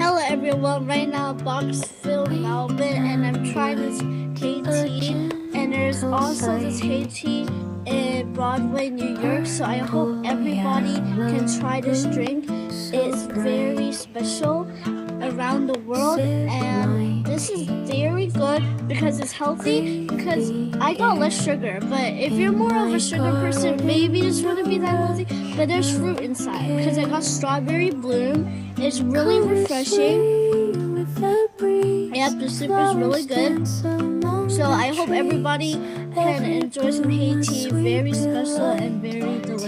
Hello everyone, right now box Boxville, Melbourne, and I'm trying this Heytea, and there's also this Heytea in Broadway, New York. So I hope everybody can try this drink. It's very special around the world, and this is very good because it's healthy. Because I got less sugar, but if you're more of a sugar person, maybe this wouldn't be that healthy. But there's fruit inside because I got strawberry bloom. It's really refreshing. Yep, the soup is really good. So I hope everybody can enjoy some Heytea. Very special and very delicious.